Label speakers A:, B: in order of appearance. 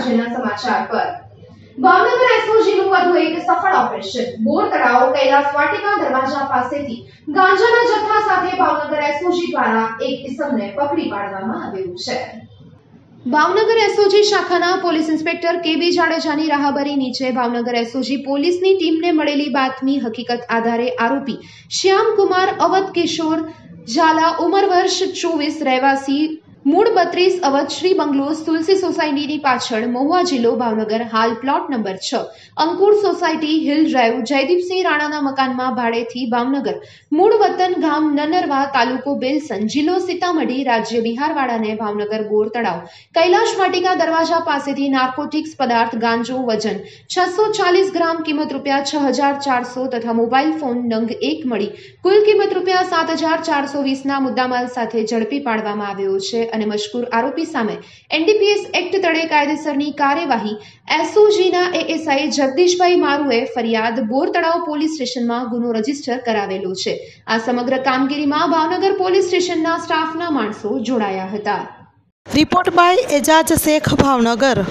A: રાજ્યના સમાચાર પર. ભાવનગર એસઓજીનું વધુ એક સફળ ઓપરેશન. બોર તળાવ, કૈલાસ વાટિકા દરવાજા પાસેથી ગાંજાના જથ્થા સાથે ભાવનગર એસઓજી દ્વારા એક ઇસમને પકડી પાડવામાં આવ્યું છે. ભાવનગર એસઓજી શાખાના પોલીસ ઇન્સ્પેક્ટર કેબી જાડેજાની રાહબરી નીચે ભાવનગર એસઓજી પોલીસની ટીમને મળેલી બાતમી હકીકત આધારે આરોપી શ્યામકુમાર અવધ કિશોર ઝાલા, ઉંમર વર્ષ ચોવીસ, રહેવાસી મૂળ બત્રીસ અવધ શ્રી બંગલોઝ તુલસી સોસાયટીની પાછળ મહુવા જિલ્લો ભાવનગર, હાલ પ્લોટ નંબર છ. Ankur society, Hill Drive, Jaydeepsinh રાણાના મકાનમાં ભાડેથી ભાવનગર. મૂળ વતન ગામ નનરવા તાલુકો બેલસન, જિલ્લો સીતામઢી, રાજ્ય બિહારવાડાને ભાવનગર બોર તળાવ. કૈલાશ વાટિકા દરવાજા પાસેથી નાર્કોટિક્સ પદાર્થ, ગાંજો, વજન છસો ચાલીસ ગ્રામ, કિંમત રૂપિયા છ હજાર ચારસો તથા મોબાઈલ ફોન નંગ એક મળી. કુલ કિંમત રૂપિયા સાત હજાર ચારસો વીસના મુદ્દામાલ સાથે ઝડપી પાડવામાં આવ્યો છે અને મજકૂર આરોપી સામે એનડીપીએસ એક્ટ તળે કાયદેસરની કાર્યવાહી, એસઓજીના એએસઆઈ જગદીશભાઈ મારુએ ફરિયાદ બોર તળાવ પોલીસ સ્ટેશનમાં ગુનો રજિસ્ટર કરાવેલો છે. આ સમગ્ર કામગીરીમાં ભાવનગર પોલીસ સ્ટેશનના સ્ટાફના માણસો જોડાયા હતા.
B: Report by Ejaz Shaikh, Bhavnagar.